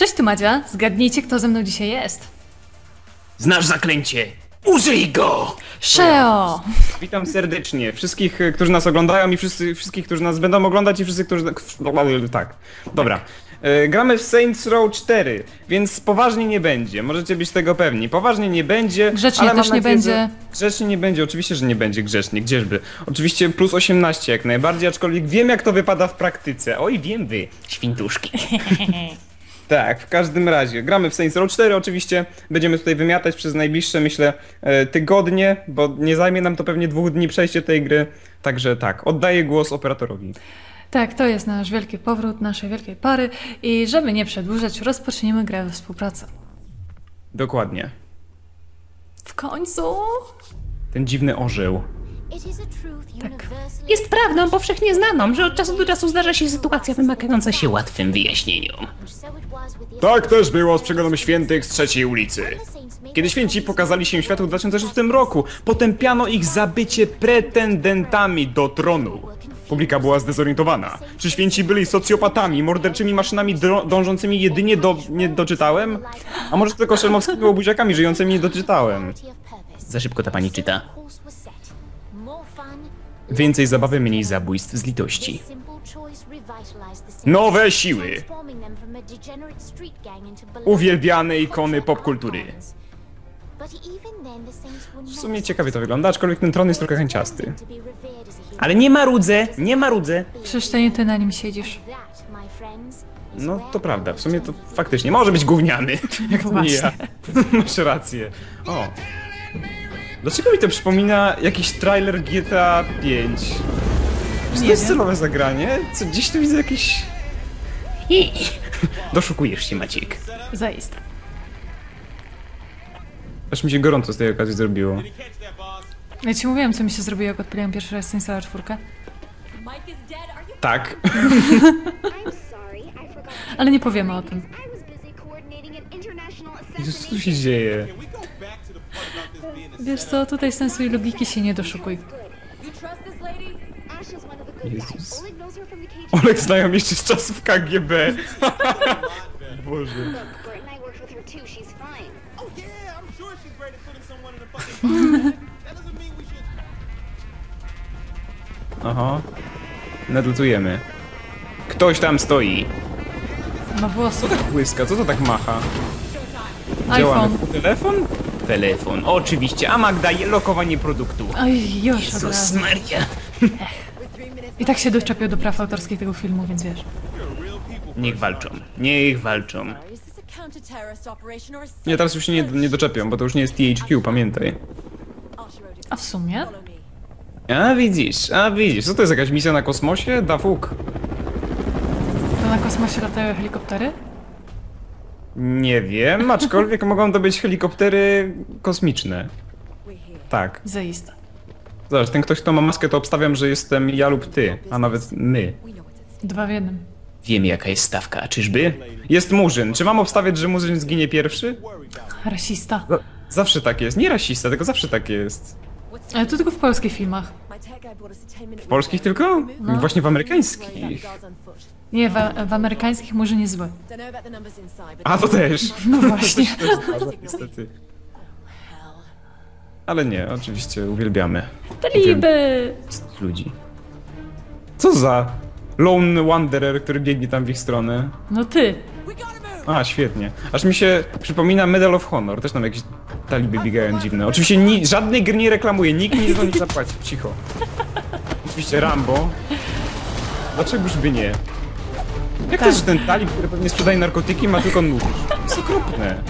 Cześć, tu Madzia. Zgadnijcie, kto ze mną dzisiaj jest. Znasz zaklęcie! Użyj go! Sheo! Witam serdecznie wszystkich, e, którzy nas oglądają i wszyscy, wszystkich, którzy nas będą oglądać i wszyscy, którzy... Tak, dobra. E, Gramy w Saints Row 4, więc poważnie nie będzie, możecie być tego pewni. Poważnie nie będzie, Grzecznie ale mam też nie nadzieję, będzie. Że... Grzecznie nie będzie, oczywiście, że nie będzie grzecznie, gdzieżby. Oczywiście plus 18 jak najbardziej, aczkolwiek wiem jak to wypada w praktyce. Oj, wiem wy, świntuszki. Tak, w każdym razie. Gramy w Saints Row 4, oczywiście będziemy tutaj wymiatać przez najbliższe, myślę, e, tygodnie, bo nie zajmie nam to pewnie dwóch dni przejście tej gry. Także tak, oddaję głos operatorowi. Tak, to jest nasz wielki powrót naszej wielkiej pary i żeby nie przedłużać, rozpoczniemy grę we współpracy. Dokładnie. W końcu! Ten dziwny orzeł. Tak. Jest prawdą powszechnie znaną, że od czasu do czasu zdarza się sytuacja wymagająca się łatwym wyjaśnieniom. Tak też było z przeglądem świętych z trzeciej ulicy. Kiedy święci pokazali się światu w 2006 roku, potępiano ich za bycie pretendentami do tronu. Publika była zdezorientowana. Czy święci byli socjopatami, morderczymi maszynami dążącymi jedynie do... nie doczytałem? A może tylko szelmowskimi buziakami żyjącymi nie doczytałem? Za szybko ta pani czyta. Więcej zabawy, mniej zabójstw z litości. Nowe siły. Uwielbiane ikony popkultury. W W sumie ciekawie to wygląda, aczkolwiek ten tron jest trochę chęciasty. Ale nie marudzę, nie marudzę. Przecież to nie ty na nim siedzisz. No to prawda, w sumie to faktycznie może być gówniany. Jak to nie ja. Masz rację. O. Dlaczego mi to przypomina jakiś trailer GTA 5? Czy to jest celowe zagranie? Co, gdzieś tu widzę jakieś... Doszukujesz się, Maciek. Zaiste. Aż mi się gorąco z tej okazji zrobiło. Ja ci mówiłam, co mi się zrobiło, jak odpaliłam pierwszy raz Saints czwórkę. Tak. Ale nie powiemy o tym. Jezus, co tu się dzieje? Wiesz co, tutaj sensu i logiki się nie doszukuj. Jezus. Olek znają jeszcze z czasów KGB. Boże. Aha. Nadlutujemy. Ktoś tam stoi. Ma włosy. Co tak błyska? Co to tak macha? Działamy. iPhone. Telefon? Telefon, oczywiście, a Magda lokowanie produktu. Oj, już Jezus. Maria. I tak się doczepiał do praw autorskich tego filmu, więc wiesz. Niech walczą, niech walczą. Nie, teraz już się nie, nie doczepią, bo to już nie jest THQ, pamiętaj. A w sumie? A widzisz, a widzisz. Co to jest jakaś misja na kosmosie? Da fuk. To na kosmosie latają helikoptery? Nie wiem, aczkolwiek mogą to być helikoptery kosmiczne. Tak. Zaiste. Zobacz, ten ktoś, kto ma maskę, to obstawiam, że jestem ja lub ty, a nawet my. Dwa w jednym. Wiemy jaka jest stawka, czyżby? Jest Murzyn. Czy mam obstawiać, że Murzyn zginie pierwszy? Rasista. Z- Zawsze tak jest. Nie rasista, tylko zawsze tak jest. Ale to tylko w polskich filmach. W polskich tylko? Właśnie w amerykańskich. Nie, w, w amerykańskich może nie zły. A to też. No właśnie. Niestety. Ale nie, oczywiście uwielbiamy Taliby! ludzi. Co za lone wanderer, który biegnie tam w ich stronę? No ty. A, świetnie. Aż mi się przypomina Medal of Honor. Też tam jakieś taliby biegają dziwne. Oczywiście ni- żadnej gry nie reklamuje, nikt mi za to nie zapłaci. Cicho. Oczywiście Rambo. Dlaczegoż by nie? Jak to jest, że ten talib, który pewnie sprzedaje narkotyki, ma tylko nóż? To jest okropne.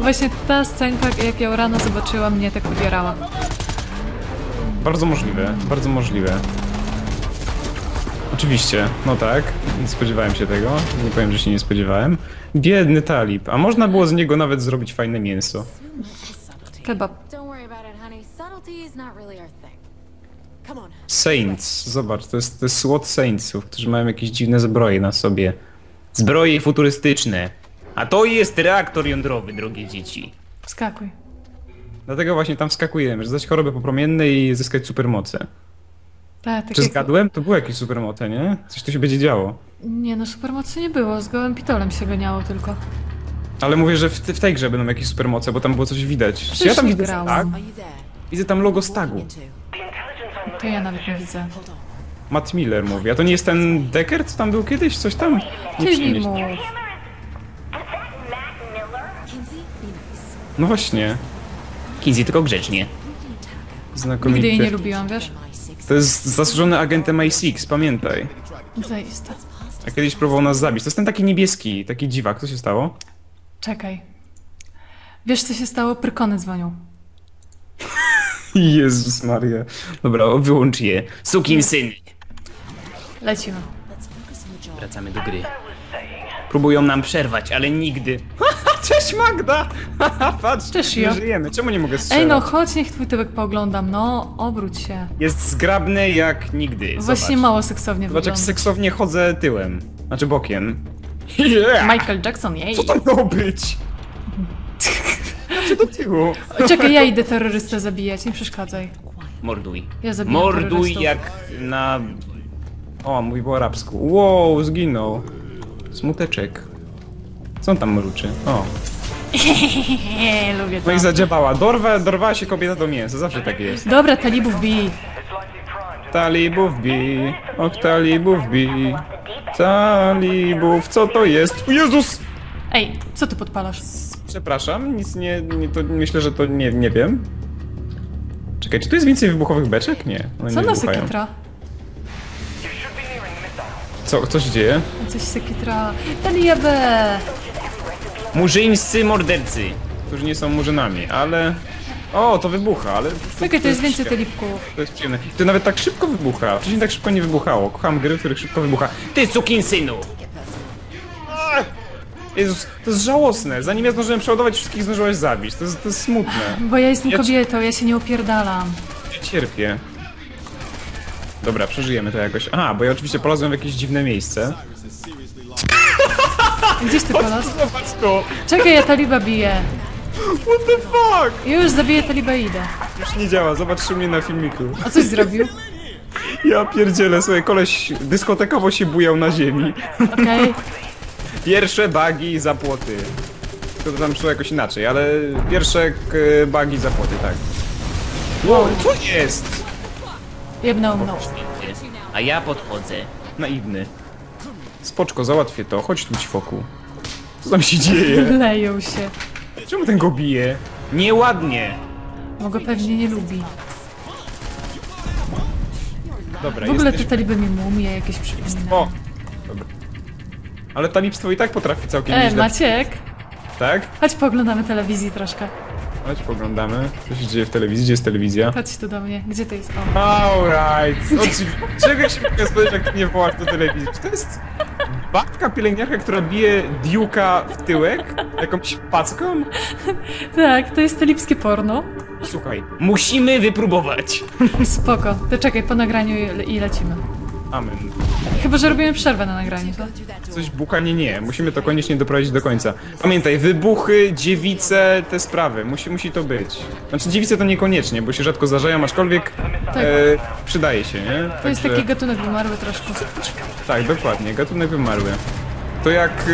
Właśnie ta scenka, jak ją rano zobaczyłam, mnie tak ubierała. Bardzo możliwe, bardzo możliwe. Oczywiście, no tak, nie spodziewałem się tego, nie powiem, że się nie spodziewałem. Biedny talib, a można było z niego nawet zrobić fajne mięso. Kebab. Saints, zobacz, to jest, to jest słod Saintsów, którzy mają jakieś dziwne zbroje na sobie. Zbroje futurystyczne. A to jest reaktor jądrowy, drogie dzieci. Tak, tak Czy jak- zgadłem? To było jakieś supermoce, nie? Coś tu się będzie działo. Nie no, supermocy nie było, z gołym pitolem się ganiało tylko. Ale mówię, że w, w tej grze będą jakieś supermoce, bo tam było coś widać. Czy ja tam widzę grałam. stag? Widzę tam logo stagu. To ja nawet nie widzę. Matt Miller mówi. A to nie jest ten Decker, co tam był kiedyś? Coś tam? Nie Ty mi przynieś. mów. No właśnie. Kinsey, tylko grzecznie. Znakomicie. Nigdy jej nie lubiłam, wiesz? To jest zasłużony agent MI6, pamiętaj. Zaiste. A kiedyś próbował nas zabić. To jest ten taki niebieski, taki dziwak. Co się stało? Czekaj. Wiesz co się stało? Prykony dzwonią. Jezus Maria. Dobra, wyłącz je. Sukin syn. Lecimy. Wracamy do gry. Próbują nam przerwać, ale nigdy. Cześć Magda! Patrz, Cześć, nie Jo. żyjemy. Czemu nie mogę strzelać? Ej no, chodź, niech twój tyłek pooglądam. No, obróć się. Jest zgrabny jak nigdy. Właśnie Zobacz. mało seksownie Zobacz jak wygląda. seksownie chodzę tyłem. Znaczy bokiem. Yeah! Michael Jackson, jej. Co to miało być? Znaczy do tyłu. Czekaj, ja idę terrorystę zabijać, nie przeszkadzaj. Morduj. Ja zabijam Morduj terrorystów. jak na... O, mówi po arabsku. Wow, zginął. Smuteczek. Co on tam mruczy? O. Lubię No to. i zadziałała. Dorwa, dorwała się kobieta do mięsa. Zawsze tak jest. Dobra, talibów bij. Talibów bi. Och, talibów bi. Talibów, co to jest? O Jezus! Ej, co ty podpalasz? Przepraszam, nic nie, nie to myślę, że to nie, nie wiem. Czekaj, czy tu jest więcej wybuchowych beczek? Nie. One Co nie na wybuchają. sekitra? Co, co się dzieje? Coś sekitra. Taliabę! Murzyńscy mordercy. Którzy nie są murzynami, ale... O, to wybucha, ale... To, Czekaj, to jest więcej talibków. To jest przyjemne. To nawet tak szybko wybucha. Wcześniej tak szybko nie wybuchało. Kocham gry, w których szybko wybucha. Ty sukin synu. Jezus, to jest żałosne. Zanim ja zdążyłem przeładować, wszystkich zdążyłaś zabić. To jest, to jest smutne. Bo ja jestem Ja kobietą, ja się nie opierdalam. Ja cierpię. Dobra, przeżyjemy to jakoś. Aha, bo ja oczywiście polazłem w jakieś dziwne miejsce. Gdzieś ty polas? Zobacz to! Czekaj, ja taliba biję. What the fuck? Już zabiję taliba i idę. Już nie działa, zobaczcie mnie na filmiku. A coś zrobił? Ja pierdzielę, sobie koleś dyskotekowo się bujał na ziemi. Okej. Pierwsze bagi za płoty. To tam szło jakoś inaczej, ale pierwsze k- bagi za płoty, tak. Wow, co jest? Jebnął mną. A ja podchodzę. Naiwny. Spoczko, załatwię to. Chodź tu, ćwoku. Co tam się dzieje? Leją się. Czemu ten go bije? Nieładnie. Bo go pewnie nie lubi. Dobra, W ogóle jesteś... te taliby mi mumie jakieś przypominają. O! Dobra. Ale talibstwo i tak potrafi całkiem E, nieźle. Maciek, Tak? chodź pooglądamy telewizji troszkę. Chodź, poglądamy. Co się dzieje w telewizji? Gdzie jest telewizja? Chodź tu do mnie. Gdzie to jest? O. Alright. Oczywiście. Czego się mogę spodziewać, jak nie wołasz do telewizji? Czy to jest babka pielęgniarka, która bije Diuka w tyłek? Jakąś packą? Tak, to jest talibskie porno. Słuchaj. Musimy wypróbować. Spoko. To czekaj, po nagraniu i lecimy. Amen. Chyba, że robimy przerwę na nagraniu, co? Coś bucha? Nie, nie. Musimy to koniecznie doprowadzić do końca. Pamiętaj, wybuchy, dziewice, te sprawy. Musi, musi to być. Znaczy dziewice to niekoniecznie, bo się rzadko zdarzają, aczkolwiek Tak. e, przydaje się, nie? To jest taki gatunek wymarły troszkę. Tak, dokładnie. Gatunek wymarły. To jak...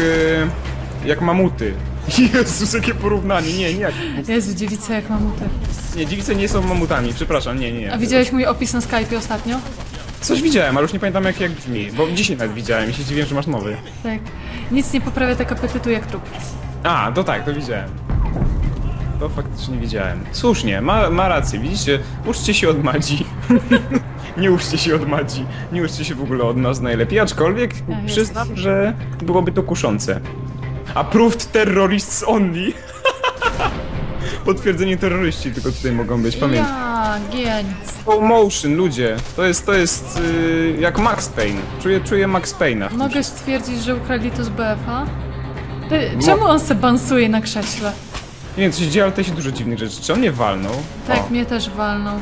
E, jak mamuty. Jezus, jakie porównanie. Nie, nie jak... Jezu, dziewice jak mamuty. Nie, dziewice nie są mamutami, przepraszam, nie, nie, nie. A widziałeś mój opis na Skype'ie ostatnio? Coś widziałem, ale już nie pamiętam jak, jak brzmi, bo dzisiaj nawet widziałem i się dziwiłem, że masz nowy. Tak. Nic nie poprawia tak apetytu jak trup. A, to tak, to widziałem. To faktycznie widziałem. Słusznie, ma, ma rację, widzicie? Uczcie się od Madzi. nie uczcie się od Madzi. Nie uczcie się w ogóle od nas najlepiej, aczkolwiek Ja przyznam, że byłoby to kuszące. Approved terrorists only. Potwierdzenie terroryści tylko tutaj mogą być, pamiętaj. Gień. Slow motion, ludzie. To jest, to jest yy, jak Max Payne. Czuję, czuję Max Payne'a. Mogę stwierdzić, że ukradli to z BF-a? Ty, czemu on se bansuje na krześle? Nie wiem, co się dzieje, ale tutaj się dużo dziwnych rzeczy. Czy on nie walnął? Tak, O, mnie też walnął.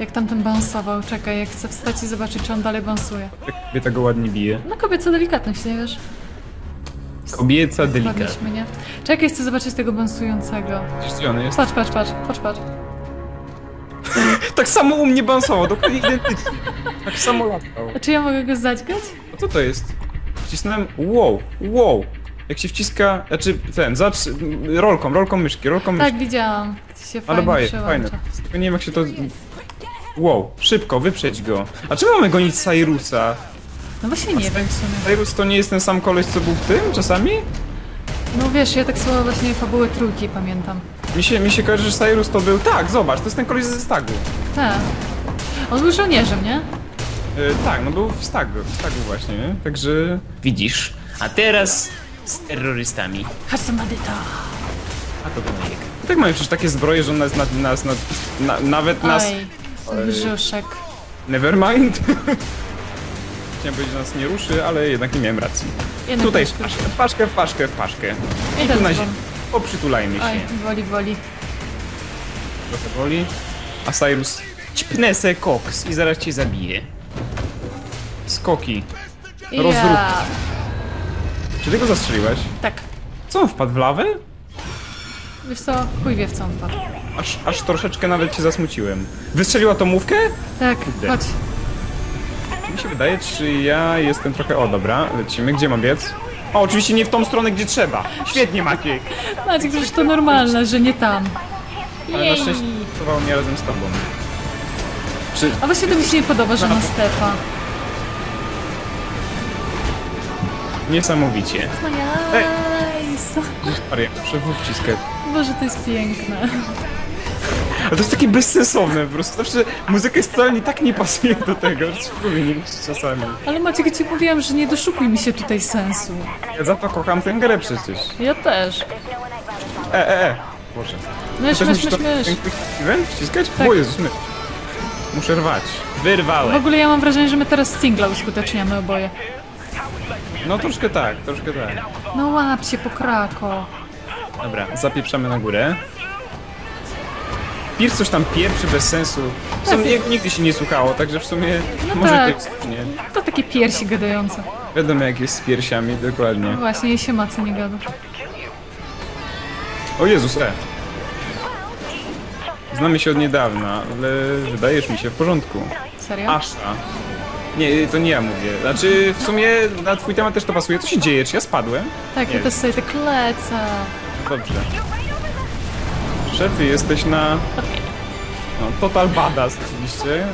Jak tamten bansował. Czekaj, jak chcę wstać i zobaczyć, czy on dalej bansuje. jak kobieta go ładnie bije. No kobieca delikatność, nie wiesz? Kobieca delikatna. Wpadliśmy, nie? Czekaj, chcę zobaczyć tego bansującego. Gdzie on jest? Patrz, patrz, patrz, patrz, patrz. Tak samo u mnie balansował, dokładnie identycznie. Tak samo latał. A czy ja mogę go zadźgać? A co to jest? Wcisnąłem. Wow, wow. Jak się wciska. Znaczy ten, zacz. Rolką, rolką myszki, rolką myszki. Tak, widziałam. Się Ale fajnie baje, przełącza. fajne. Tylko nie wiem jak się to. Wow, szybko, wyprzedź go. A czemu mamy gonić Cyrusa? No właśnie nie wiem w sumie. Cyrus to nie jest ten sam koleś co był w tym czasami? No wiesz, ja tak słowo właśnie fabuły trójki pamiętam. Mi się, mi się kojarzy, że Cyrus to był. Tak, zobacz, to jest ten koleś ze stagu. Tak. On był żołnierzem, nie? E, tak, no był w stagu, w stagu właśnie, nie? Także. Widzisz? A teraz z terrorystami. Harsomadyta. A to Gnojek. Tak mamy przecież takie zbroje, że on nas, nas, nas, nas na, nawet nas. Oj, brzuszek. Nevermind. Chciałem powiedzieć, że nas nie ruszy, ale jednak nie miałem racji. Jednak Tutaj w paszkę, w paszkę, w paszkę, w paszkę. I Tu na ziemię. Poprzytulajmy się. Oj, woli, woli. Trochę boli. A Cyrus Ćpnę se koks i zaraz cię zabiję. skoki. Rozrób. Ja. Czy ty go zastrzeliłeś? Tak. Co on wpadł w lawę? Wiesz co, chuj wie w co on wpadł. Aż, aż troszeczkę nawet cię zasmuciłem. Wystrzelił atomówkę? Tak, Kurde. chodź. Mi się wydaje, czy ja jestem trochę... O, dobra, lecimy. Gdzie mam biec? O, oczywiście nie w tą stronę, gdzie trzeba. Świetnie, Maciek. Maciek, przecież to normalne, że nie tam. Ale na szczęście pracował mnie razem z tobą. Czy... A właśnie to mi się nie podoba, że na stepa. Niesamowicie. No jajs. Maria, w wciskę. Boże, to jest piękne. Ale to jest takie bezsensowne, po prostu zawsze muzyka jest totalnie tak nie pasuje do tego, że nie myśleć czasami. Ale Maciek, ja ci mówiłam, że nie doszukuj mi się tutaj sensu. Ja za to kocham tę grę przecież. Ja też. E, e, e. Boże. Mysz, Też mysz, mysz, mysz. event wciskać? Tak. O Jezus, my. Muszę rwać. W Wyrwałem. ogóle ja mam wrażenie, że my teraz singla uskuteczniamy oboje. No troszkę tak, troszkę tak. No łap się po krako. Dobra, zapieprzamy na górę. Pierw coś tam pieprzy bez sensu. W sumie jak nigdy się nie słuchało, także w sumie No może tak. nie. To takie piersi gadające. Wiadomo jak jest z piersiami, dokładnie. No właśnie, jej się macy nie gada. O Jezus, e. Znamy się od niedawna, ale wydajesz mi się w porządku. Serio? Asza. Nie, to nie ja mówię. Znaczy, w sumie na twój temat też to pasuje. Co się dzieje? Czy ja spadłem? Tak, ja nie. też sobie tak lecę. Dobrze. Szefy, jesteś na... No, total badass oczywiście.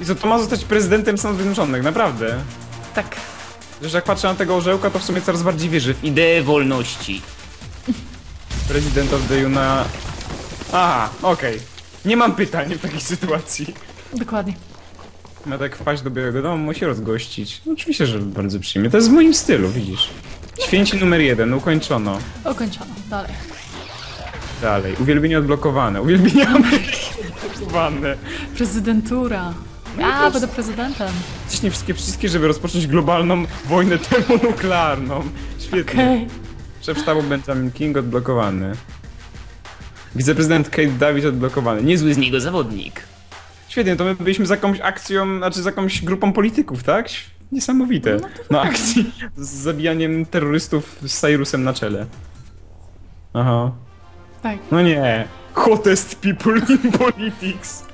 I co, to ma zostać prezydentem Stanów Zjednoczonych, naprawdę. Tak. Że jak patrzę na tego orzełka, to w sumie coraz bardziej wierzę w Ideę wolności. President of the Una... Aha, okej. Nie mam pytań w takiej sytuacji. Dokładnie. Ma tak wpaść do Białego Domu, musi rozgościć. No, oczywiście, że bardzo przyjemnie. To jest w moim stylu, widzisz. Święci numer jeden, ukończono. Ukończono. Dalej. Dalej. Uwielbienie odblokowane. Uwielbienie odblokowane. Prezydentura. Ja będę prezydentem. Wciśnij wszystkie przyciski, żeby rozpocząć globalną wojnę termonuklearną. Świetnie. Okej. Szef sztabu Benjamin King odblokowany. Wiceprezydent Kate David odblokowany. Niezły Z niego zawodnik. Świetnie, to my byliśmy z jakąś akcją, znaczy z jakąś grupą polityków, tak? Niesamowite. No, akcji z zabijaniem terrorystów z Cyrusem na czele. Aha. Tak. No nie. Hottest people in politics.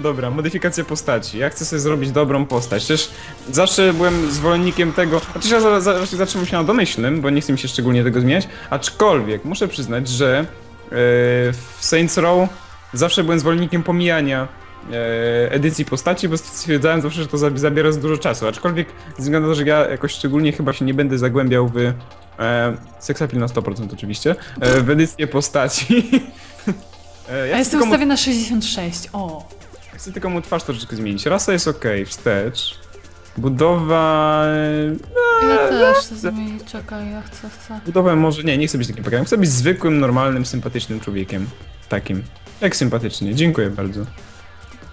Dobra, modyfikacja postaci. Ja chcę sobie zrobić dobrą postać. Też zawsze byłem zwolennikiem tego. Znaczy ja za, za, zatrzymam się na domyślnym, bo nie chcę mi się szczególnie tego zmieniać. Aczkolwiek muszę przyznać, że w Saints Row zawsze byłem zwolennikiem pomijania e, edycji postaci, bo stwierdzałem zawsze, że to za- zabiera za dużo czasu. Aczkolwiek ze względu na to, że ja jakoś szczególnie chyba się nie będę zagłębiał w e, seksapil na 100% oczywiście, e, w edycję postaci. E, A ja jestem mu, ustawiona 66. O. chcę tylko mu twarz troszeczkę zmienić. Rasa jest ok, wstecz. Budowa... e, Ja też chcę zmienić. Czekaj, ja chcę, chcę. Budowę może... Nie, nie chcę być takim pokajem. Chcę być zwykłym, normalnym, sympatycznym człowiekiem. Takim. Jak sympatycznie. Dziękuję bardzo.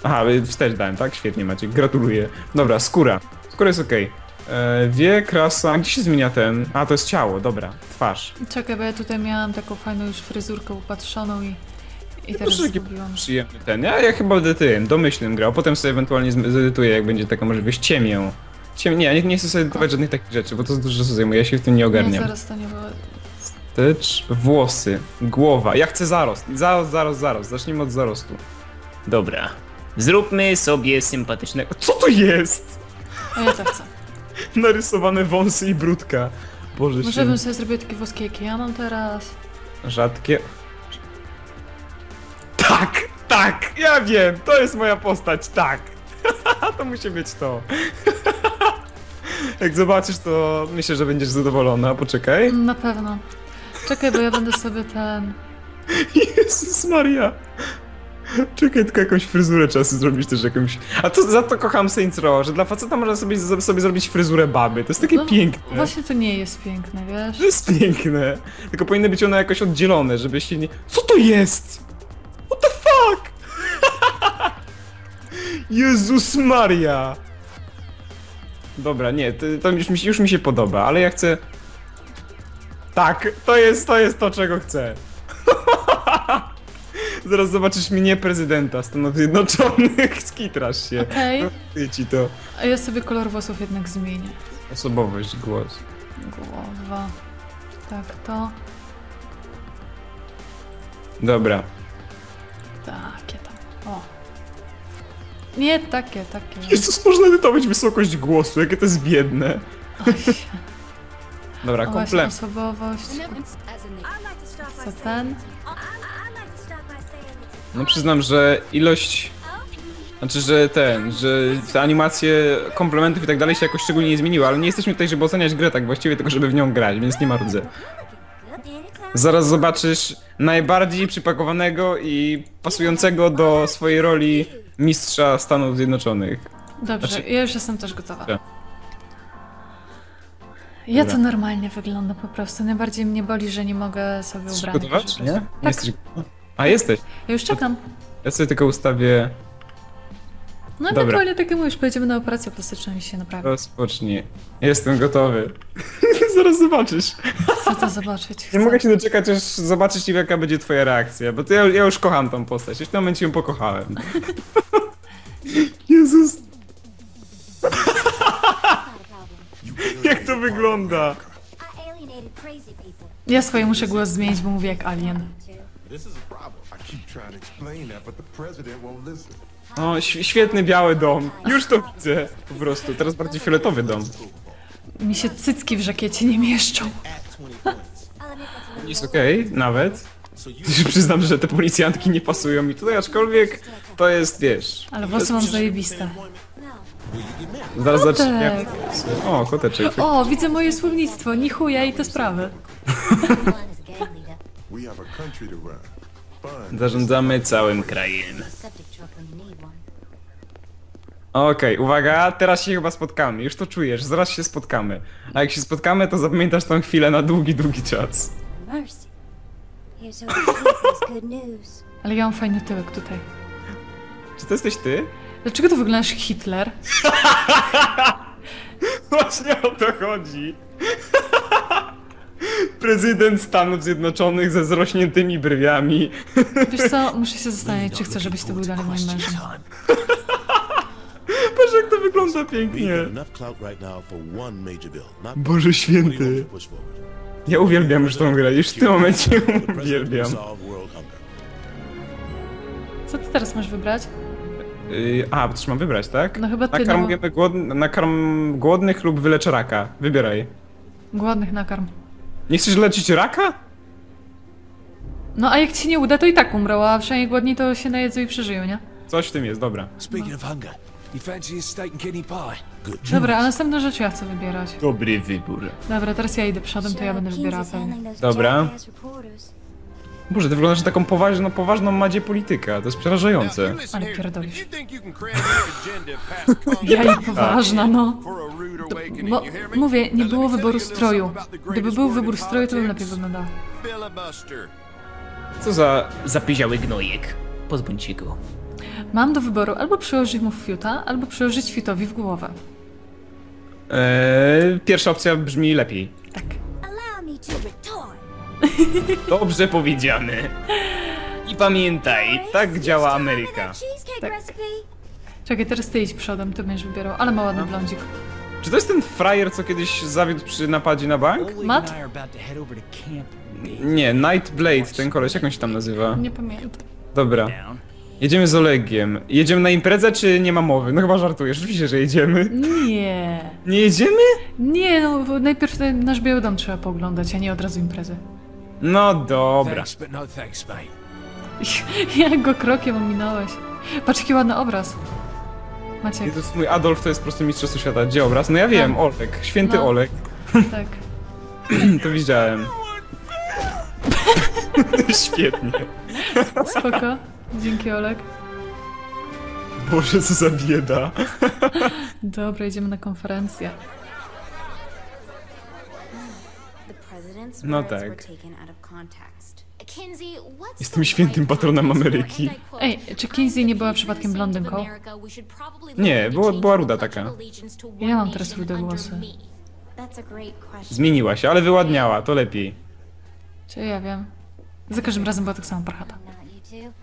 Aha, wstecz dałem, tak? Świetnie Maciek, gratuluję. Dobra, skóra. Skóra jest ok. E, wiek, rasa... Gdzie się zmienia ten... A, to jest ciało, dobra. Twarz. Czekaj, bo ja tutaj miałam taką fajną już fryzurkę upatrzoną i, i teraz jaki zrobiłam. przyjemny ten. Ja, ja chyba będę tym, domyślnym grał. Potem sobie ewentualnie zedytuję, jak będzie taka możliwość. Ciemię. Ciem... Nie, nie, nie chcę sobie edytować żadnych takich rzeczy, bo to dużo czasu zajmuje. Ja się w tym nie Nie, ogarniam. zaraz to nie było. Wstecz, włosy, głowa. Ja chcę zarost. Zarost, zarost, zarost. Zacznijmy od zarostu. Dobra. Zróbmy sobie sympatycznego... Co to jest? A ja to chcę. Narysowane wąsy i brudka. Boże Może święty. bym sobie zrobił takie włoskie, jakie ja mam teraz. Rzadkie. Tak, tak, ja wiem, to jest moja postać, tak. to musi być to. Jak zobaczysz, to myślę, że będziesz zadowolona. Poczekaj. Na pewno. Czekaj, bo ja będę sobie ten... Jezus Maria. Czekaj, tylko jakąś fryzurę sobie zrobić też jakąś... A to za to kocham Saints Row, że dla faceta można sobie, sobie zrobić fryzurę baby. To jest takie No, piękne. Właśnie to nie jest piękne, wiesz? To jest piękne. Tylko powinny być one jakoś oddzielone, żeby się nie... Co to jest? Jezus Maria! Dobra, nie, to, to już, mi, się- już mi się podoba, ale ja chcę... Tak, to jest, to jest to, czego chcę. Zaraz zobaczysz mnie prezydenta Stanów Zjednoczonych, skitrasz się. Okej, Mówię ci to. a ja sobie kolor włosów jednak zmienię. Osobowość, głos. Głowa. Tak, to. Dobra. Takie tam. O. Nie takie, takie. Jezus, można edytować wysokość głosu, jakie to jest biedne. Dobra, O, komplement. osobowość. Co ten? No przyznam, że ilość... Znaczy, że ten, że te animacje komplementów i tak dalej się jakoś szczególnie nie zmieniły, ale nie jesteśmy tutaj, żeby oceniać grę tak właściwie, tylko żeby w nią grać, więc nie marudzę. Zaraz zobaczysz najbardziej przypakowanego i pasującego do swojej roli mistrza Stanów Zjednoczonych. Dobrze, Znaczy- ja już jestem też gotowa. Dobra. Ja to normalnie wygląda po prostu. Najbardziej mnie boli, że nie mogę sobie gotowa, już czy nie? nie Tak, jesteś gotowa? A, jesteś. ja już czekam. Ja sobie tylko ustawię... No Dobra. ewentualnie tak jak mówisz, pojedziemy na operację plastyczną i się naprawi. Rozpocznij. Jestem gotowy. Zaraz zobaczysz. Chcę to zobaczyć. Chcę. Nie mogę się doczekać, aż zobaczyć jaka będzie twoja reakcja, bo to ja, ja już kocham tą postać, już w tym momencie ją pokochałem. Jezus, jak to wygląda? Ja swoje muszę głos zmienić, bo mówię jak alien. This is a problem. I keep trying to explain that, but the president won't listen. O, ś- świetny biały dom. Już to widzę. Po prostu, teraz bardziej fioletowy dom. Mi się cycki w żakiecie nie mieszczą. Jest okej, nawet. Przyznam, że te policjantki nie pasują mi tutaj, aczkolwiek to jest, wiesz... Ale włosy mam zajebiste. Zaraz Kotek. zacznie... O, koteczek. O, widzę moje słownictwo, ni chuja i te sprawy. We have a country to run. Fun. Zarządzamy całym krajem. Okej, uwaga, teraz się chyba spotkamy. Już to czujesz, zaraz się spotkamy. A jak się spotkamy, to zapamiętasz tą chwilę na długi, długi czas. Mercy. Here's hoping this good news. Ale ja mam fajny tyłek tutaj. Czy to jesteś ty? Dlaczego to wyglądasz jak Hitler? Właśnie o to chodzi. Prezydent Stanów Zjednoczonych ze zrośniętymi brwiami. Wiesz co, muszę się zastanowić, czy chcę, żebyś ty był dalej moim mężem. Patrz jak to wygląda pięknie. Boże święty. Ja uwielbiam już tą grę, już w tym momencie uwielbiam. Co ty teraz masz wybrać? Yy, a, bo też mam wybrać, tak? No chyba ty, no bo- Nakarmujemy głodn nakarm głodnych lub wyleczę raka. Wybieraj. Głodnych nakarm. Nie chcesz leczyć raka? No a jak ci się nie uda, to i tak umrą, a przynajmniej głodni to się najedzą i przeżyją, nie? Coś w tym jest, dobra. Speaking of hunger, Dobra, a następną rzecz ja chcę wybierać. Dobry wybór. Dobra, teraz ja idę przodem, to ja będę wybierała pewnie. Dobra. Boże, ty wyglądasz na taką poważną, poważną madzie polityka. To jest przerażające. Ale pierdolisz. Ja i poważna, no. Bo, mówię, nie było wyboru stroju. Gdyby był wybór stroju, to bym lepiej politics. wyglądał. Filibuster. Co za... Zapyziały gnojek. Pozbądźcie go. Mam do wyboru albo przyłożyć mu fiuta, albo przyłożyć fiutowi w głowę. Eee, pierwsza opcja brzmi lepiej. Tak. Dobrze powiedziane. I pamiętaj, tak działa Ameryka. Tak. Czekaj, teraz ty idź przodem, ty będziesz wybierał, ale ma ładny blondzik. Czy to jest ten frajer, co kiedyś zawiódł przy napadzie na bank? Matt? Nie, Nightblade, ten koleś, jak on się tam nazywa? Nie pamiętam. Dobra. Jedziemy z Olegiem. Jedziemy na imprezę, czy nie ma mowy? No chyba żartujesz, oczywiście, że jedziemy. Nie. Nie jedziemy? Nie, no bo najpierw ten nasz biały dom trzeba pooglądać, a nie od razu imprezę. No dobra. Thanks, but no thanks, mate. Jak go krokiem ominąłeś. Patrz, jaki ładny obraz. Maciek, Jezus mój Adolf to jest po prostu mistrzostwo świata. Gdzie obraz? No ja wiem, Oleg. Święty No. Oleg. tak. To widziałem. Świetnie. Spoko. Dzięki, Olek. Boże, co za bieda. Dobra, idziemy na konferencję. No tak. Jestem świętym patronem Ameryki. Ej, czy Kinsey nie była "If przypadkiem blondynką? Nie, była- była ruda taka. Ja mam teraz rude włosy. me." That's a great question. Zmieniła się, ale wyładniała, to lepiej. Czy ja wiem. Za każdym razem była tak samo parchata.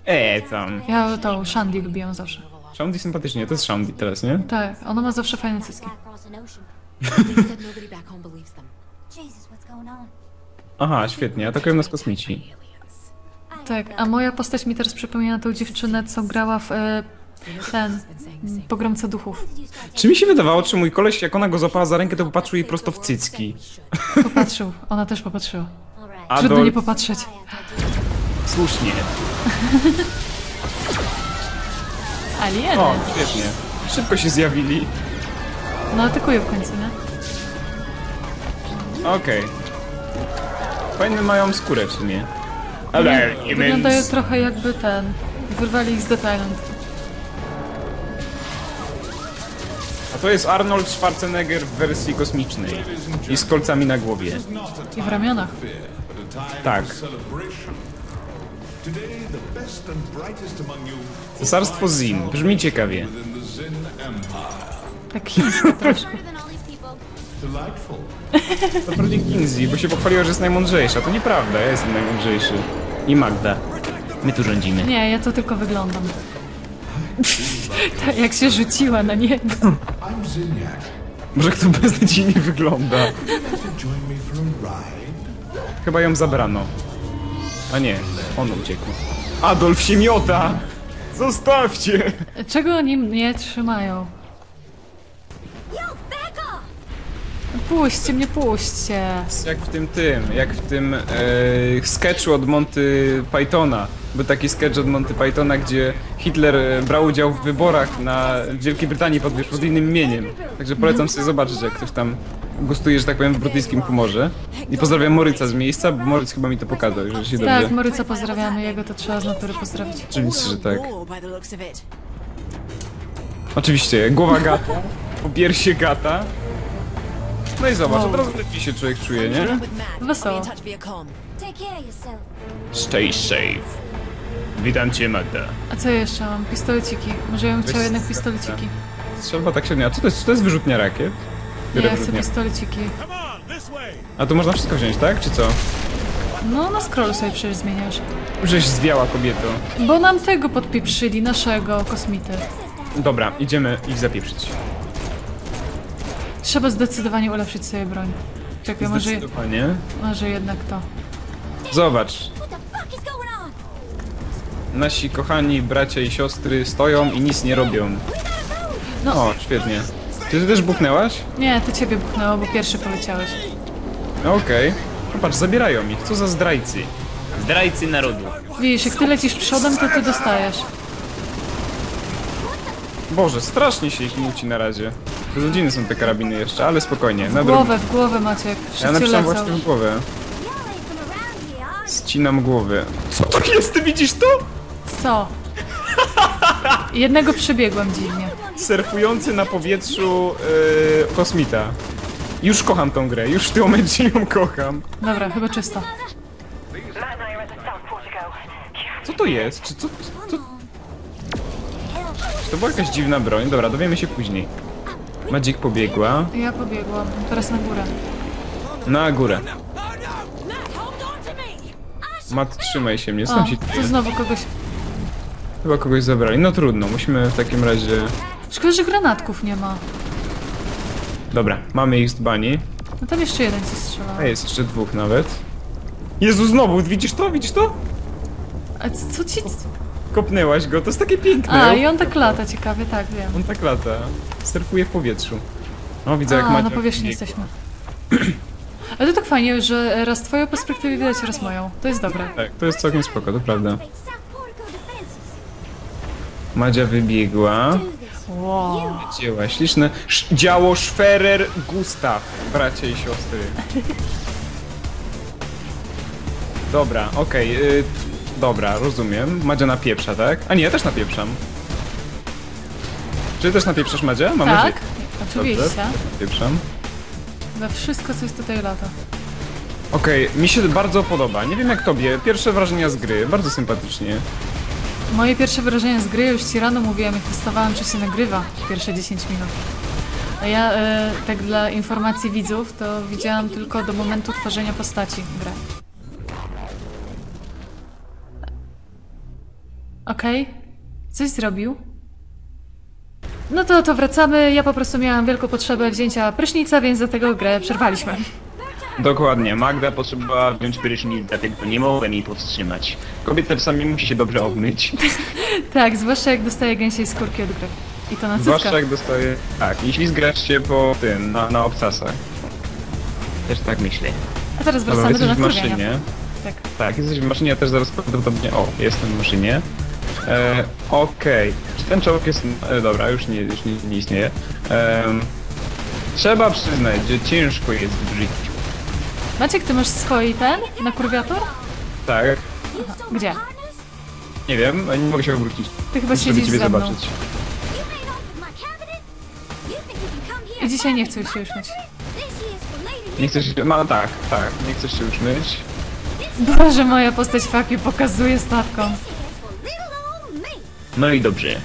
Eee, tam. Ja tą Shandy lubiłam zawsze. Shandy sympatycznie, to jest Shandy teraz, nie? Tak, ona ma zawsze fajne on? Aha, świetnie, atakują nas kosmici. Tak, a moja postać mi teraz przypomina tą dziewczynę, co grała w e, ten m, pogromca duchów. Czy mi się wydawało, czy mój koleś, jak ona go złapała za rękę, to popatrzył jej prosto w cycki? Popatrzył, ona też popatrzyła. Trudno nie popatrzeć. słusznie. Alieny. O, świetnie. Szybko się zjawili. No atakują w końcu, nie? Okej. Fajne mają skórę w sumie. Ale Wyglądają trochę jakby ten... Wyrwali ich z Dead Island. A to jest Arnold Schwarzenegger w wersji kosmicznej. I z kolcami na głowie. I w ramionach. Tak. Cesarstwo Zim. Brzmi ciekawie. Zin. Tak chińsko troszkę. To pewnie Kinsey, bo się pochwaliła, że jest najmądrzejsza. To nieprawda, ja jestem najmądrzejszy. I Magda. My tu rządzimy. Nie, ja tu tylko wyglądam. tak jak się rzuciła na niego. Może kto beznadziejnie wygląda. To? Chyba ją zabrano. A nie, on uciekł. Adolf się miota! Zostawcie! Czego oni mnie trzymają? Puśćcie mnie, puśćcie. Jak w tym tym, jak w tym e, sketchu od Monty Pythona. Był taki sketch od Monty Pythona, gdzie Hitler e, brał udział w wyborach na w Wielkiej Brytanii pod, pod innym imieniem. Także polecam sobie zobaczyć, jak ktoś tam gustuje, że tak powiem, w brytyjskim humorze. I pozdrawiam Moryca z miejsca, bo Moryc chyba mi to pokazał, że się Tak, dobrze. Moryca pozdrawiamy, jego to trzeba z natury pozdrowić. Oczywiście, że tak. Oczywiście, głowa gata, po piersie gata. No i zobacz, od razu lepiej się człowiek czuje, nie? Wesoło. Stay safe. Witam cię, Magda. A co jeszcze mam? Pistoleciki. Może ja bym chciał jednak pistoleciki. Strzelba tak średnio. A co to jest? Czy to jest wyrzutnia rakiet? Ja chcę wyrzutnię. pistoleciki. A tu można wszystko wziąć, tak? Czy co? No, na scrollu sobie przecież zmieniasz. Żeś zwiała kobieto. Bo nam tego podpieprzyli, naszego kosmity. Dobra, idziemy ich zapieprzyć. Trzeba zdecydowanie ulepszyć sobie broń. Czekaj, może, Zdecydowanie. może jednak to. Zobacz, nasi kochani bracia i siostry stoją i nic nie robią. No. O, świetnie. Ty też buchnęłaś? Nie, to ciebie buchnęło, bo pierwszy poleciałeś. Okej. Popatrz, zabierają ich. Co za zdrajcy. Zdrajcy narodu. Widzisz, jak ty lecisz przodem, to ty dostajesz. Boże, strasznie się ich nuci na razie. Beznadziejne są te karabiny jeszcze, ale spokojnie. Na W głowę, w głowę Maciek. Ja Wszyscy napisałem lecą. właśnie w głowę. Ścinam głowę. Co to jest? Ty widzisz to? Co? Jednego przebiegłem dziwnie. Surfujący na powietrzu yy, kosmita. Już kocham tą grę, już w tym momencie ją kocham. Dobra, chyba czysto. Co to jest? Czy co, co, Czy to była jakaś dziwna broń? Dobra, dowiemy się później. Madzik pobiegła. Ja pobiegłam. Teraz na górę. Na górę. Mat, trzymaj się mnie, sam się... tu znowu kogoś... Chyba kogoś zabrali. No trudno, musimy w takim razie... Szkoda, że granatków nie ma. Dobra, mamy ich z bani. No tam jeszcze jeden ci strzela. A jest jeszcze dwóch nawet. Jezu, znowu, widzisz to? Widzisz to? A co ci... Kopnęłaś go, to jest takie piękne. A, i on tak lata, ciekawie, tak, wiem. On tak lata. Surfuje w powietrzu. No widzę jak A, na powierzchni jesteśmy. Ale to tak fajnie, że raz twoją perspektywę widać, raz moją. To jest dobre. Tak, to jest całkiem spoko, to prawda. Madzia wybiegła. Wow. Dzieła śliczne. Sz działo Schwerer Gustaw, bracia i siostry. Dobra, okej. y, dobra, rozumiem. Madzia napieprza, tak? A nie, ja też napieprzam. Czy też napieprzasz, Madzia? Mam Tak, nadzieję. oczywiście. Dobrze, napieprzam. We wszystko, co jest tutaj lata. Okej, mi się bardzo podoba. Nie wiem jak tobie. Pierwsze wrażenia z gry. Bardzo sympatycznie. Moje pierwsze wrażenia z gry, już ci rano mówiłam, jak testowałam, czy się nagrywa pierwsze 10 minut. A ja, e, tak dla informacji widzów, to widziałam tylko do momentu tworzenia postaci grę. Okej. Coś zrobił? No to, to wracamy. Ja po prostu miałam wielką potrzebę wzięcia prysznica, więc dlatego grę przerwaliśmy. Dokładnie. Magda potrzebowała wziąć prysznic, dlatego nie mogłem jej powstrzymać. Kobieta czasami musi się dobrze obmyć. Tak, zwłaszcza jak dostaje gęsiej skórki od gry. I to na cyckach. Zwłaszcza jak dostaje... Tak, i ślizgasz się po tym, na, na obcasach. Też tak myślę. A teraz Dobra, wracamy do jesteś w maszynie. Tak. Tak, jesteś w maszynie, ja też zaraz prawdopodobnie... O, jestem w maszynie. E, Okej. Czy ten czołg jest... E, dobra, już nie, już nie, nie istnieje. Em, trzeba przyznać, że ciężko jest w życiu. Maciek, ty masz swój ten nakurwiator? Tak, Gdzie? nie wiem, nie mogę się obrócić. Ty chyba Muszę siedzisz ciebie ze mną. zobaczyć. I dzisiaj nie chcę się już myć. Nie chcesz się... No tak, tak, nie chcesz się już myć. Boże, moja postać faki pokazuje me. No i dobrze.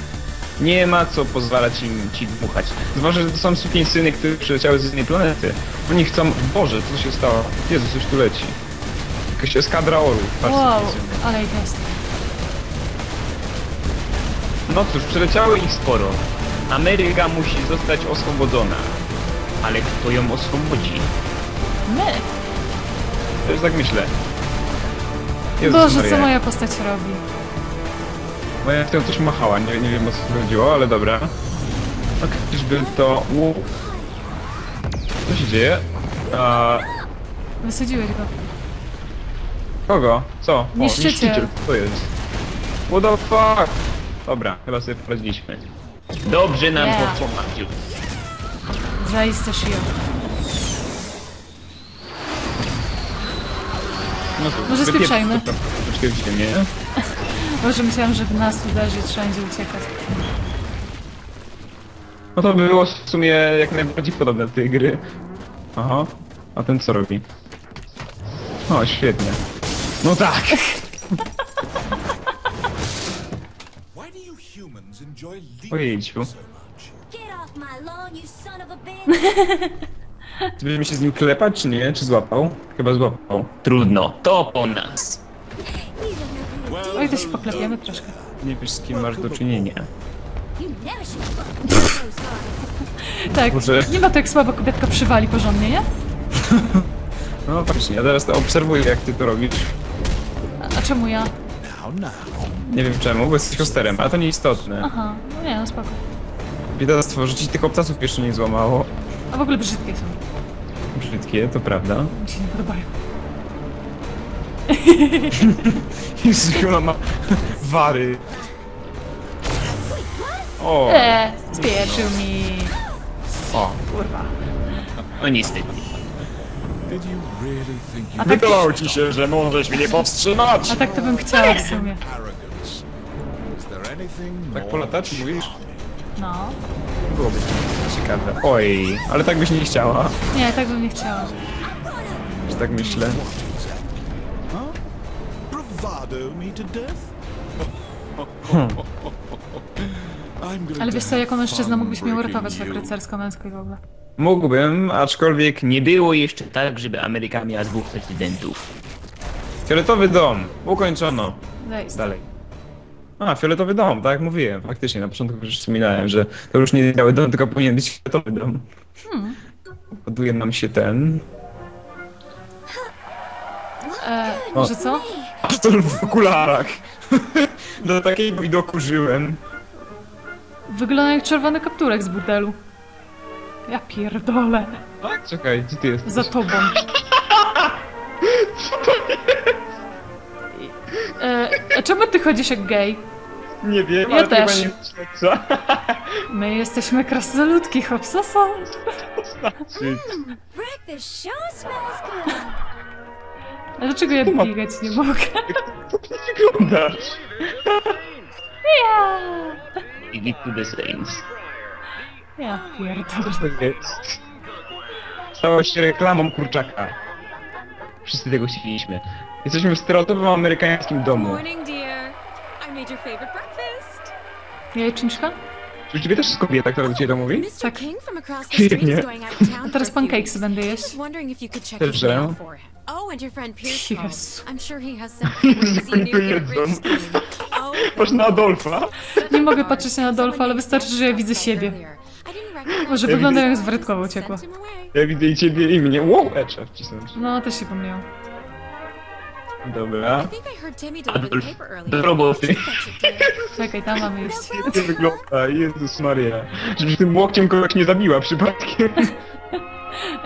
Nie ma co pozwalać im ci dmuchać. Zwłaszcza, że to są syny, które przyleciały z innej planety. Oni chcą... Boże, co się stało? Jezu, coś tu leci. Jakaś eskadra orów. Patrz, Wow, ale jest. No cóż, przyleciały ich sporo. Ameryka musi zostać oswobodzona. Ale kto ją oswobodzi? My! Też tak myślę. Jezus Boże, Maria. co moja postać robi? Moja w coś machała, nie, nie wiem o co chodziło, ale dobra. No czyżby to... Ło. Co się dzieje? A, Wysadziłeś go. kogo? Co? O, Niszczyciel. niszczyciel, co jest? What the fuck? Dobra, chyba sobie poradziliśmy. Dobrze nam Yeah. to pomadził. Zaiste Shio. No to Może spieprzajmy. to tam w ziemię. Boże, myślałam, że w nas uderzy, wszędzie uciekać. No to by było w sumie jak najbardziej podobne do tej gry. Aha. A ten co robi? O, świetnie. No tak! Why do you humans enjoy leaving Ojejciu. so much? Get off my lawn, you son of a bitch. Czy będziemy się z nim klepać, czy nie? Czy złapał? Chyba złapał. Trudno, to po nas. Oj, to się poklepiemy troszkę. Nie wiesz z kim masz do czynienia. Tak, Może- nie ma to jak słaba kobietka przywali porządnie, nie? No faktycznie, ja teraz to obserwuję jak ty to robisz. A, a czemu ja? Nie wiem czemu, bo jesteś hosterem, ale to nieistotne. Aha, no nie, no spoko. Biedactwo, że ci tych obcasów jeszcze nie złamało. A w ogóle brzydkie są. Brzydkie, to prawda. Mi się nie podobają. Ona ma wary. O, Eee, spieprzył mi. o. Kurwa. No niestety. A tak, Wydawało ci się, że możesz mnie powstrzymać. a tak to bym chciała w sumie. Tak more polatać, mówisz? No. Byłoby ciekawe. Oj, ale tak byś nie chciała, Nie, tak bym nie chciała. że tak myślę. Bravado me to death? I'm going Ale wiesz co, jako have mężczyzna mógłbyś mnie uratować tak you. rycersko-męsko i w ogóle. Mógłbym, aczkolwiek nie było jeszcze tak, żeby Ameryka miała dwóch prezydentów. Fioletowy dom. Ukończono. Zajść. Dalej. A, fioletowy dom, tak jak mówiłem. Faktycznie, na początku już wspominałem, że to już nie biały dom, tylko powinien być fioletowy dom. Ładuje nam się ten. E, O. że co? To w okularach. Do takiego widoku żyłem. Wygląda jak czerwony kapturek z burdelu. Ja pierdolę. Tak? Czekaj, gdzie ty jesteś? Za tobą. E, a czemu ty chodzisz jak gej? Nie wiem, Ja ale to też. chyba nie co. My jesteśmy krasnoludki, hopsasa. Czy... Breakfast sure smells good. A dlaczego ja ma- biegać nie mogę? wyglądasz? Give it to the Saints. Ja pierdolę. To jest. Stało się reklamą kurczaka. Wszyscy tego chcieliśmy. Jesteśmy w stereotypowym amerykańskim domu. Morning, dear. I made your favorite breakfast. Jajeczniczka? Czy ciebie też jest kobieta, która do ciebie to mówi? Tak. King from across the street Świetnie. is going out of town A teraz pancakesy będę jeść. Też his Oh, and your friend Pierce. Jezu. I'm sure he has some crazy new get rich scheme. Oh, Patrz na Adolfa. Nie mogę patrzeć na Adolfa, ale wystarczy, że ja widzę siebie. Może Ja wygląda widzę- jak z Wredkowa uciekła. Ja widzę i ciebie i mnie. Wow, Ecza wcisnąć. No, też się pomyliłam. Dobra. Adolf, do roboty. Czekaj, tam mamy iść. Jak to wygląda? Jezus Maria. Żeby tym łokciem kogoś nie zabiła przypadkiem.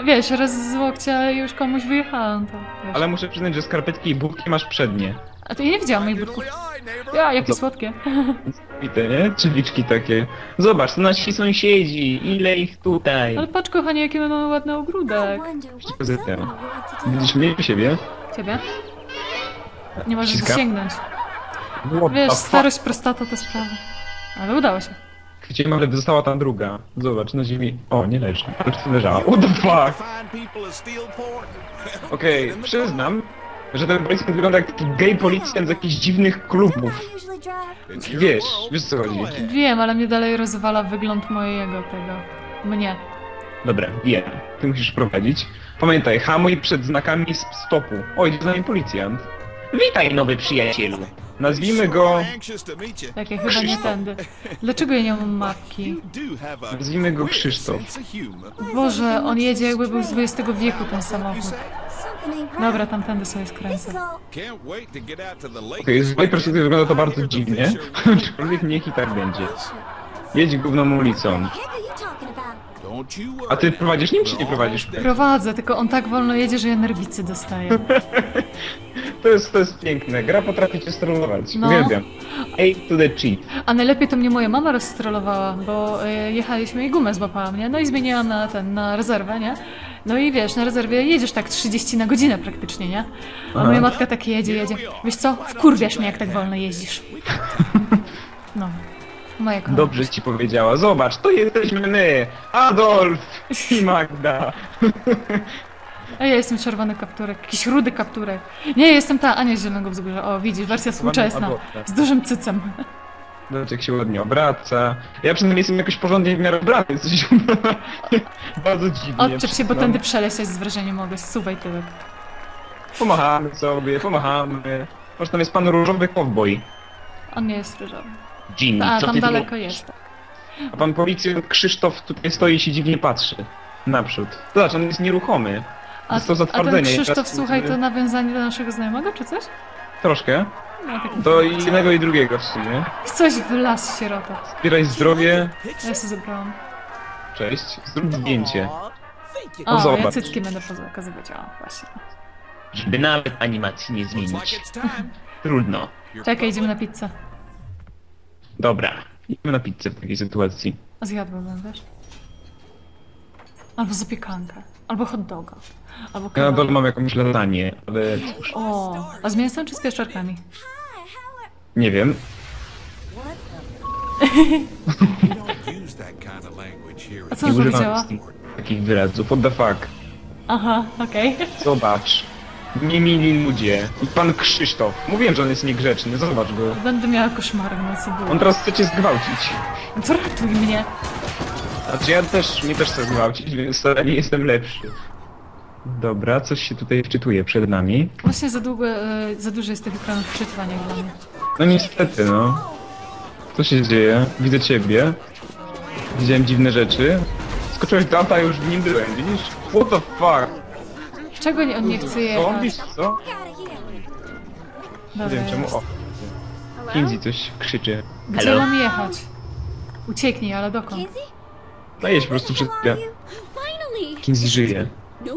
Wiesz, raz z łokcia już komuś wyjechałam, to wiesz. Ale muszę przyznać, że skarpetki i budki masz przednie. A ja nie widziałam moich budków. Ja, jakie Zobacz. słodkie. Wite, nie? Czywiczki takie. Zobacz, to nasi sąsiedzi. Ile ich tutaj. Ale patrz, kochanie, jaki my mamy ładny ogródek. Widzisz mnie u siebie? Ciebie? Nie możesz Ściska? zasięgnąć. What Wiesz, fuck? starość, prostata to sprawa. Ale udało się. Chciałem, ale została tam druga. Zobacz, na ziemi. O, nie leży. Czy leżała? What the fuck? Okej, przyznam, że ten policjant wygląda jak taki gay policjant z jakichś dziwnych klubów. Wiesz, wiesz co chodzi. Wiem, ale mnie dalej rozwala wygląd mojego tego. Mnie. Dobra, wiem. Ty musisz prowadzić. Pamiętaj, hamuj przed znakami stopu. Oj, idzie z nami policjant. Witaj, nowy przyjacielu. Nazwijmy go... You. Takie chyba nie tędy. Dlaczego ja nie mam mapki? Nazwijmy go Krzysztof. Boże, on jedzie jakby był z XX wieku ten samochód. Dobra, tamtędy sobie skręcę. Okej, z mojej perspektywy wygląda to bardzo dziwnie. Aczkolwiek niech i tak będzie. Jedź główną ulicą. A ty prowadzisz nim, czy nie prowadzisz? Prowadzę, tylko on tak wolno jedzie, że ja nerwicy dostaję. To jest, to jest piękne. Gra potrafi cię sterować. No. Uwielbiam. A to the cheat. A najlepiej to mnie moja mama rozstrolowała, bo y, jechaliśmy i gumę złapałam, nie? No i zmieniłam na ten, na rezerwę, nie? No i wiesz, na rezerwie jedziesz tak 30 na godzinę praktycznie, nie? A moja matka tak jedzie, jedzie. Wiesz co? Wkurwiasz mnie, jak tak wolno jeździsz. No. Moja kochana. Dobrze ci powiedziała. Zobacz, to jesteśmy my. Adolf i Magda. A ja jestem czerwony kapturek, jakiś rudy kapturek. Nie, jestem ta Ania z Zielonego Wzgórza. O, widzisz, wersja współczesna. Z dużym cycem. Zobacz jak się ładnie obraca. Ja przynajmniej jestem jakoś porządnie w miarę ubrany. Jesteś bardzo dziwnie. Odczep się, bo przyznam. tędy przelecieć z wrażeniem mogę. Zsuwaj tyłek. Pomachamy sobie, pomachamy. Może tam jest pan różowy kowboj. On nie jest ryżowy. Jimmy, A, co tam ty tu daleko jest. A pan policjant Krzysztof tutaj stoi i się dziwnie patrzy. Naprzód. Zobacz, on jest nieruchomy. A, Jest to a ten zatwardzenie. Krzysztof, słuchaj, to nawiązanie do naszego znajomego, czy coś? Troszkę. No, tak. Do jednego i drugiego w sumie. W coś w las sierota. Zbieraj zdrowie. Ja się zebrałam. Cześć. Zrób zdjęcie. O, ja zobacz. cycki będę pokazywać. O, właśnie. Żeby nawet animacji nie zmienić. Trudno. Czekaj, idziemy na pizzę. Dobra. Idziemy na pizzę w takiej sytuacji. A zjadłabym, wiesz? Albo zapiekankę. Albo hot doga. Albo Ja na kebab. dole mam jakąś latanie, ale cóż, O, a z mięsem czy z pieczarkami? nie wiem. Use that kind of language here. A co Nie on używam powiedziała? takich wyrazów. What the fuck? Aha, okej. Zobacz. Niemili ludzie. I pan Krzysztof. Mówiłem, że on jest niegrzeczny. Zobacz go. Będę miała koszmary w nocy. On Było. teraz chce cię zgwałcić. To ratuj mnie. Znaczy ja też, mnie też chce zgwałcić, więc wcale nie jestem lepszy. Dobra, coś się tutaj wczytuje przed nami. Właśnie za długo, e, za dużo jest tych ekranów wczytywania dla mnie. No niestety, no. Co się dzieje? Widzę ciebie. Widziałem dziwne rzeczy. Skoczyłeś do auta, a już w nim byłem, widzisz? What the fuck? Czego nie, on nie chce Co? jechać? Wiesz co? Nie Dobra, wiem czemu. O, Kinsey coś krzyczy. Gdzie Hello? mam jechać? Ucieknij, ale dokąd? Kinsey? Daje się po prostu przed chwilę. Kinsey żyje. No.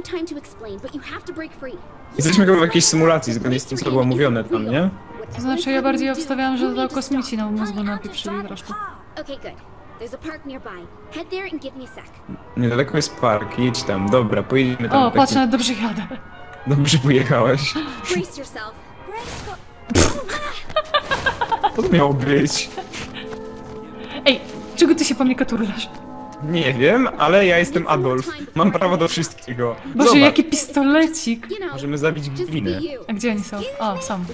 Jesteśmy chyba w jakiejś symulacji, zgodnie z tym, co było mówione tam, nie? To znaczy, ja bardziej obstawiałam, że to kosmici na mózgu napieprzyli troszkę. Niedaleko jest park, jedź tam, dobra, pojedziemy tam. O, taki- patrz, nawet dobrze jadę. Dobrze yourself. Co to miało być? Ej, czego ty się po mnie katurlasz? Nie wiem, ale ja jestem Adolf. Mam prawo do wszystkiego. Boże, Zobacz, jaki pistolecik! Możemy zabić gminę. A gdzie oni są? O, są.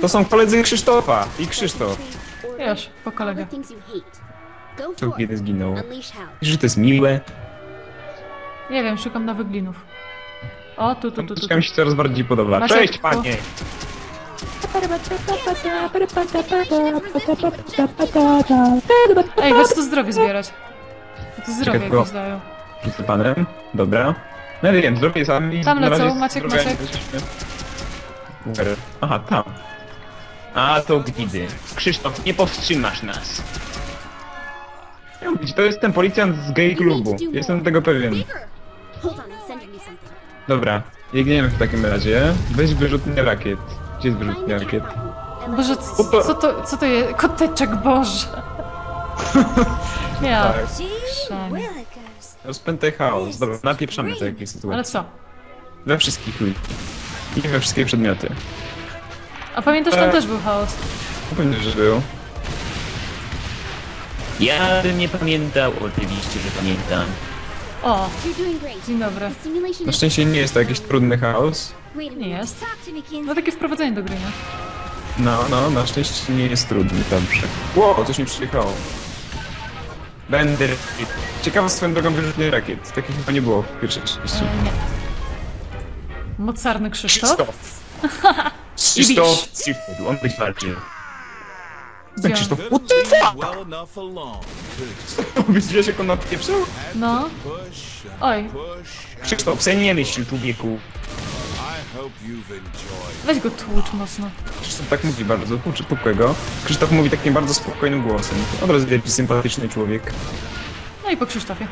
To są koledzy Krzysztofa i Krzysztof. Już, po kolegę. To kiedy zginął. Że to jest miłe? Nie wiem, szukam nowych glinów. O, tu, tu, tu, tu. tu. Mi się coraz bardziej podoba. Maciek, Cześć, tu. panie! Ej, chodź tu zdrowie zbierać. To zdrowie Czekaj, jakieś bo- dają. Rzucę panem. Dobra. No wiem, zrobię sam i Tam na lecą, razie Maciek, Maciek. nie? Aha, tam. A to gnidy. Krzysztof, nie powstrzymasz nas. Być, To jest ten policjant z gay klubu. Jestem tego pewien. Bigger! Hold on, I'm sending you something. Dobra, biegniemy w takim razie. Weź wyrzutnie rakiet. Gdzie jest Find wyrzutnia the rakiet? button and Boże, co to, co to jest? Koteczek, Boże! Ja, Tak. Szanie. Rozpętaj chaos. Dobra, napieprzamy takiej ale sytuacji. co? We wszystkich ludzi. I we wszystkie przedmioty. A pamiętasz, tam E. też był chaos. Pewnie, że był. Ja bym nie pamiętał, oczywiście, że pamiętam. O, You're doing great. dzień dobry. The simulation Na is... szczęście nie jest to jakiś trudny chaos. Wait a Nie minute. jest. Talk to me, Kinsey. No takie wprowadzenie do gry, nie? No, no, na szczęście nie jest trudny, dobrze. Ło, coś mi przyjechało. Będę... Ciekawa swoją drogą wyrzutnie rakiet. Takich chyba nie było w pierwszej części. E. Mocarny Krzysztof? Krzysztof Seafood, on być walczył. Gdzie on? Krzysztof, well enough alone. widziałeś jak on napieprzył? No. Oj. Krzysztof, se nie myśl, człowieku. Weź go tłucz mocno. Krzysztof tak mówi bardzo, tłuczy pukłego. Krzysztof mówi takim bardzo spokojnym głosem. Od razu wielki sympatyczny człowiek. No i po Krzysztofie.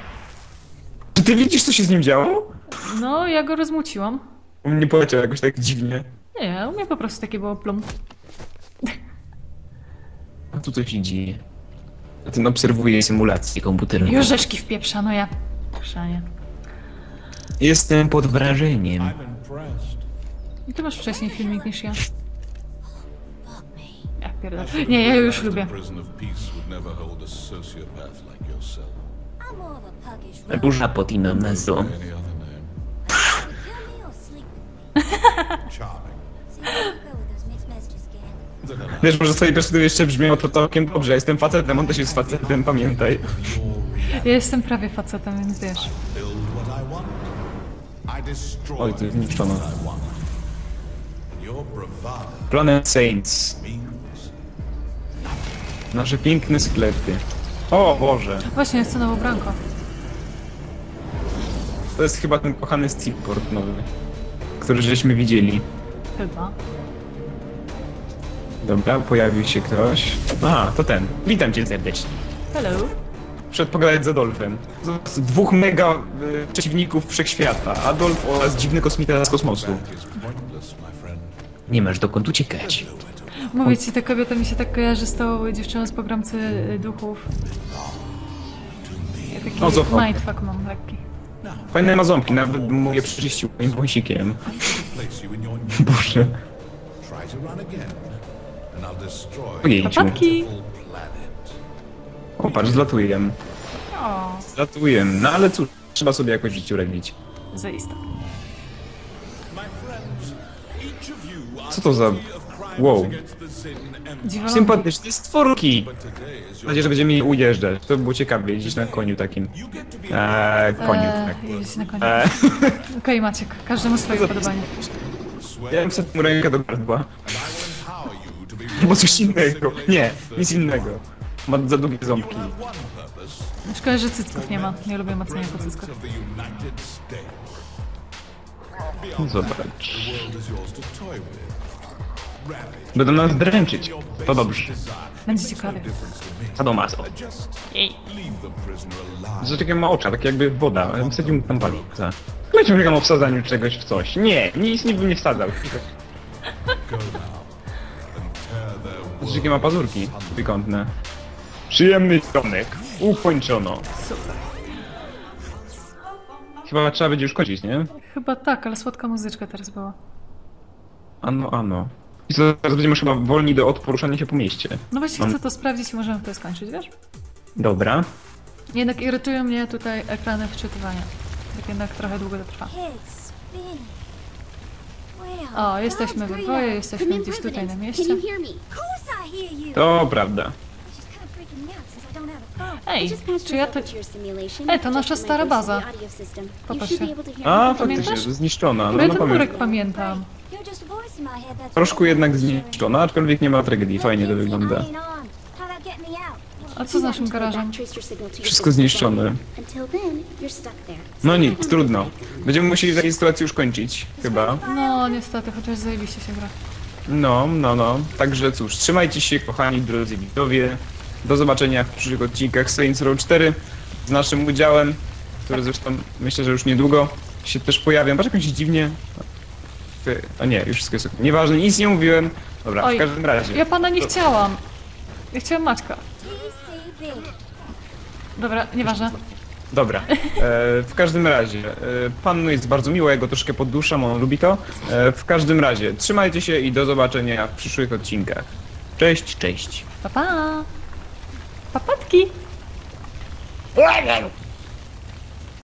Czy ty widzisz, co się z nim działo? No, ja go rozmuciłam. On mnie poleciał jakoś tak dziwnie. Nie, u mnie po prostu takie było plum. A tu coś się dzieje. A ten obserwuje symulację komputerową. Jorzeszki wpieprza, no ja. Chrzanie. Jestem pod wrażeniem. I ty masz wcześniej filmik niż ja. Ja pierdolę. Nie, ja już lubię. Burza pod inną nazwą. Wiesz, może twojej perspektywy jeszcze brzmiało to całkiem dobrze. Jestem facetem, on też jest facetem, pamiętaj. Ja jestem prawie facetem, więc wiesz. Oj, to zniszczono. what Planet Saints. Nasze piękne sklepy. O Boże. Właśnie, chcę nową branko. To jest chyba ten kochany Steelport nowy. Który żeśmy widzieli. Chyba. Dobra, pojawił się ktoś. Aha, to ten. Witam cię serdecznie. Hello. Przyszedł pogadać z Adolfem. Z dwóch mega y, przeciwników wszechświata. Adolf oraz dziwny kosmita z kosmosu. Nie masz dokąd uciekać. Mówię ci, ta kobieta mi się tak kojarzy z tą dziewczyną z pogramcy y, duchów. Ja taki No, co? mindfuck mam lekki. Fajne mazonki, nawet mówię przyczyścił moim wąsikiem. Place you in your new Boże. Try to run again. And I'll destroy Ojejciu. Papatki! the whole planet. O, patrz, zlatuję. O, Zlatuję. No ale cóż, trzeba sobie jakoś w życiu radzić. zaista. My friends, each of you are Co to za... Wow. Sympatyczne stworki! Mam nadzieję, że będziemy mieli ujeżdżać. To by było ciekawe, jeździć na koniu takim. Eee, koniu, tak. Eee, jeźdź na koniec. Eee, Okej, Maciek, każdemu swoje podobanie. ja bym sobie rękę do gardła. Albo coś innego. Nie, nic innego. Ma za długie ząbki. Szkoda, że cycków nie ma. Nie lubię macenia po cyckach. Zobacz. Będą nas dręczyć. To dobrze. Będzie ciekawie. Sadomaso. Że takie ma oczy, tak jakby woda. Wsadził mu tam walkę. Myślę, że o wsadzaniu czegoś w coś. Nie, nic nie bym nie wsadzał. Że jakie ma pazurki pikątne. Przyjemny stonek. Ukończono. Chyba trzeba będzie już kończyć, nie? Chyba tak, ale słodka muzyczka teraz była. Ano, ano. I teraz będziemy chyba wolni do poruszania się po mieście. No właśnie Mam- chcę to sprawdzić i możemy to skończyć, wiesz? Dobra. Jednak irytują mnie tutaj ekrany wczytywania. Tak jednak trochę długo to trwa. O, jesteśmy we dwoje, jesteśmy gdzieś tutaj na mieście. To prawda. Ej, czy ja to... Ej, to nasza stara baza. Popatrzcie. A, faktycznie, zniszczona. No, ja no pamiętam. pamiętam. Troszkę jednak zniszczona, aczkolwiek nie ma tragedii. Fajnie to wygląda. A co z naszym garażem? Wszystko zniszczone. No nic, trudno. Będziemy musieli sytuacji już kończyć, chyba. No, niestety, chociaż zajebiście się gra. No, no, no. Także cóż, trzymajcie się, kochani drodzy widzowie. Do zobaczenia w przyszłych odcinkach Saints Row 4 z naszym udziałem, który zresztą myślę, że już niedługo się też pojawią. Patrz, jak on się dziwnie... Ty- A nie, już wszystko jest ok. Nieważne, nic nie mówiłem. Dobra, Oj, w każdym razie. Ja pana nie chciałam. Ja chciałam Maćka. Dobra, nieważne. Dobra. E, w każdym razie, e, panu jest bardzo miło, ja go troszkę podduszam, on lubi to. E, w każdym razie, trzymajcie się i do zobaczenia w przyszłych odcinkach. Cześć, cześć. Pa, pa. Papatki.